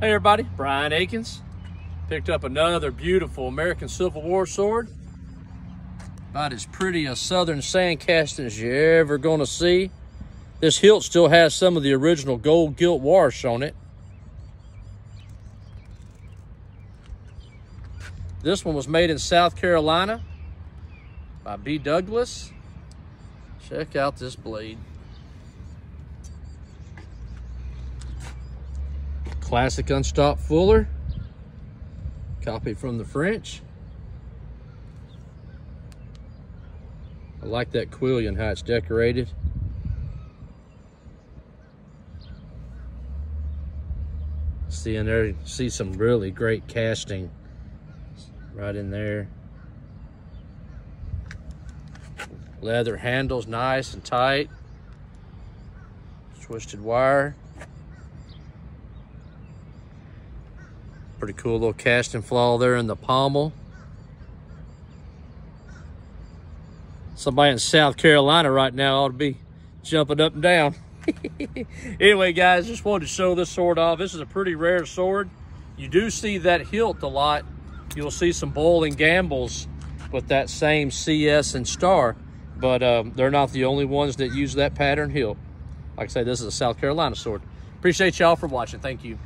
Hey everybody, Brian Akins. Picked up another beautiful American Civil War sword. About as pretty a southern sand casting as you're ever gonna see. This hilt still has some of the original gold gilt wash on it. This one was made in South Carolina by B. Douglas. Check out this blade. Classic unstopped fuller. Copy from the French. I like that quillion, how it's decorated. See in there, see some really great casting right in there. Leather handles nice and tight. Twisted wire. Pretty cool little casting flaw there in the pommel. Somebody in South Carolina right now ought to be jumping up and down. anyway, guys, just wanted to show this sword off. This is a pretty rare sword. You do see that hilt a lot. You'll see some Boyle and Gambles with that same CS and star, but um, they're not the only ones that use that pattern hilt. Like I say, this is a South Carolina sword. Appreciate y'all for watching. Thank you.